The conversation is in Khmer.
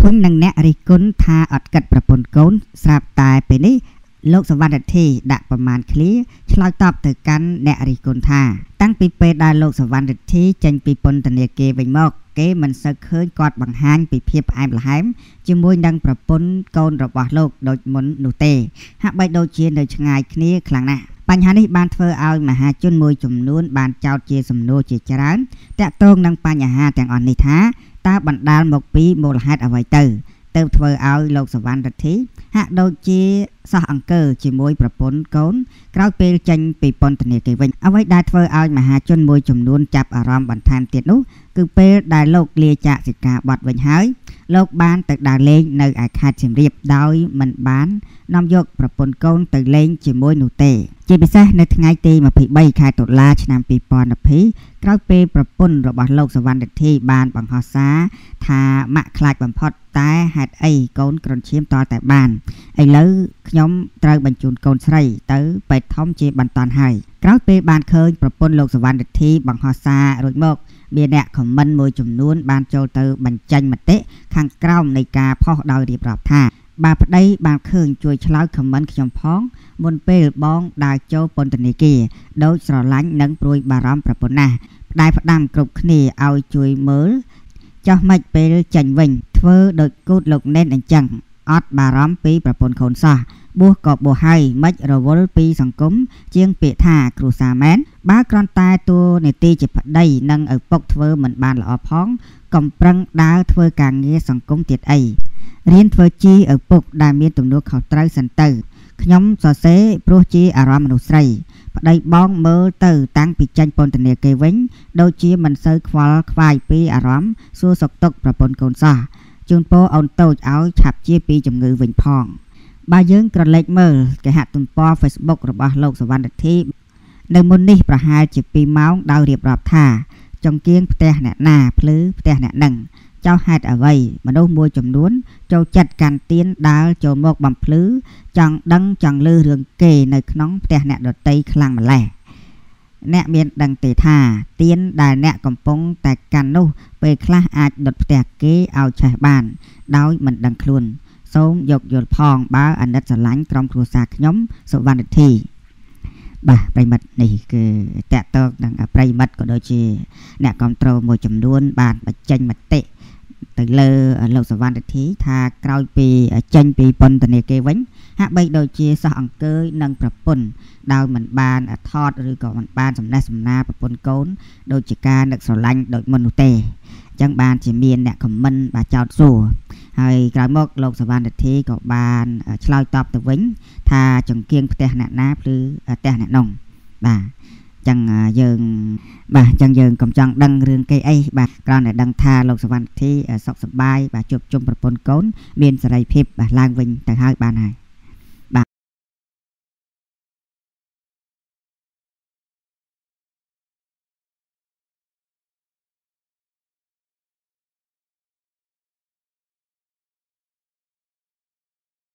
ភុញនឹងអ្នករិះគន់ថាអត់កិតប្រពន្ធកូន ស្រាប់តែពេលនេះលោកសវណ្ណធីដាក់ប្រមាណឃ្លាឆ្លើយតបទៅកាន់អ្នករិះគន់ថាតាំងពីពេលដែលលោកសវណ្ណធីចេញពីពន្ធនាគារវិញមកគេមិនសូវឃើញគាត់បង្ហាញពីភាពផ្អែមល្ហែមជាមួយនឹងប្រពន្ធកូនរបស់លោកដូចមុននោះទេហាក់បីដូចជានៅឆ្ងាយគ្នាខ្លាំងណាស់ បញ្ហានេះបានធ្វើឲ្យមហាជនមួយចំនួនបានចោទជាសំណួរជាច្រើនតាក់ទងនឹងបញ្ហាទាំងអស់នេះថាតើបណ្ដាលមកពីមូលហេតុអ្វីទៅ ទៅធ្វើឲ្យលោកសវណ្ណរិទ្ធីហាក់ដូចជា សោះអង្គើជាមួយប្រពន្ធកូនក្រោយពេលចេញពីពន្ធនាគារវិញអ្វីដែលធ្វើឲ្យមហាជនមួយចំនួនចាប់អារម្មណ៍បន្ថែមទៀតនោះគឺពេលដែលលោកលាចាកសិក្ខាបទវិញហើយលោកបានទៅដើរលេងនៅឯខេត្តសៀមរាបដោយមិនបាននាំយកប្រពន្ធកូនទៅលេងជាមួយនោះទេ ជាពិសេសនៅថ្ងៃទី23ខែតុលាឆ្នាំ2020ក្រោយពេលប្រពន្ធរបស់លោកសវណ្ណរិទ្ធីបានបង្ហោះសារថាម៉ាក់ខ្លាចបំផុតតែហេតុអីកូនក្រនឈាមតតែបានឥឡូវខ្ញុំត្រូវបញ្ជូនកូនស្រីទៅពេទ្យធំជាបន្តហើយក្រោយពេលបានឃើញប្រពន្ធលោកសវណ្ណរិទ្ធីបង្ហោះសាររួចមកមានអ្នកខមមិនមួយចំនួនបានចូលទៅបញ្ចេញមតិខាងក្រោមនៃការផុសដោយរៀបរាប់ថាបាទប្តីបានឃើញជួយឆ្លើយខមមិនខ្ញុំផងមុនពេលបងដើរចូលពន្ធនាគារដោយស្រឡាញ់និងព្រួយបារម្ភប្រពន្ធណាស់ផ្ដាយផ្ដាំគ្រប់គ្នាឲ្យជួយមើលចោះមិនពេលចាញ់វិញធ្វើដូចគូតលោកណែនអញ្ចឹងអត់បារម្ភពីប្រពន្ធខូនសោះ បួសក៏បួសហើយមិនរវល់ពីសង្គមជាងពាក្យថាគ្រូសាមែនបើគ្រាន់តែតួនាទីជាប្តីនិងឪពុកធ្វើមិនបានល្អផងកំប្រឹងដើរធ្វើការងារសង្គមទៀតអីរៀនធ្វើជាឪពុកដែលមានទំនួលខុសត្រូវសិនទៅខ្ញុំសរសេរព្រោះជាអារម្មណ៍មនុស្សស្រីប្តីបងមើលទៅតាំងពីចេញពន្ធនាគារវិញ ដូចជាមិនសូវខ្វល់ខ្វាយពីអារម្មណ៍សួរសុខទុក្ខប្រពន្ធកូនសោះជូនពរអូនតូចឲ្យឆាប់ជាពីជំងឺវិញផង បើយើងក្រឡេកមើលគេហទំព័រ Facebook របស់លោកសវណ្ណធីនៅមុននេះប្រហែលជា2ម៉ោងដោយរៀបរាប់ថាចង្គៀងផ្ទះអ្នកណាភ្លឺផ្ទះអ្នកនឹងចោះហេតុអ្វីមនុស្សមួយចំនួន ចូលចិត្តកាន់ទៀនដើរចូលមកបំភ្លឺចង់ដឹងចង់លឺរឿងគេនៅក្នុងផ្ទះអ្នកដតីខ្លាំងម្ល៉េះអ្នកមានដឹងទេថាទៀនដែលអ្នកកំពុងតែកាន់នោះពេលខ្លះអាចដុតផ្ទះគេឲ្យឆេះបាន ដោយមិនដឹងខ្លួន សូមយកយល់ផងបើអាណិតស្រឡាញ់ក្រុមគ្រួសារខ្ញុំសុវណ្ណធីបាទប្រិមិត្តនេះគឺតកតកនឹងប្រិមិត្តក៏ដូចជា អ្នកគ្រប់គ្រងមួយចំនួន បានបញ្ចេញមតិទៅលើលោកសវណ្ណធីថាក្រោយពីចេញពីពន្ធនាគារវិញហាក់បីដូចជាសោះអង្គើយនិងប្រពន្ធដោយមិនបានថតឬក៏មិនបានសំណេះសំណាលប្រពន្ធកូនដូចជាការនឹកស្រឡាញ់ដូចមុននោះទេអញ្ចឹងបានជាមានអ្នកខមមិនបាទចោតសួរ ហើយក្រោយមកលោកសវណ្ណធីក៏បានឆ្លើយតបទៅវិញ ថាចង្គៀងផ្ទះអ្នកណាឬផ្ទះអ្នកនោះបាទចឹងយើងបាទចឹងយើងកុំចង់ដឹងរឿងគេអីបាទគ្រាន់តែដឹងថាលោកសវណ្ណធីសុខសប្បាយបាទជួបជុំប្រពន្ធកូន មានសេរីភាពបាទឡើងវិញទៅហើយបានហើយ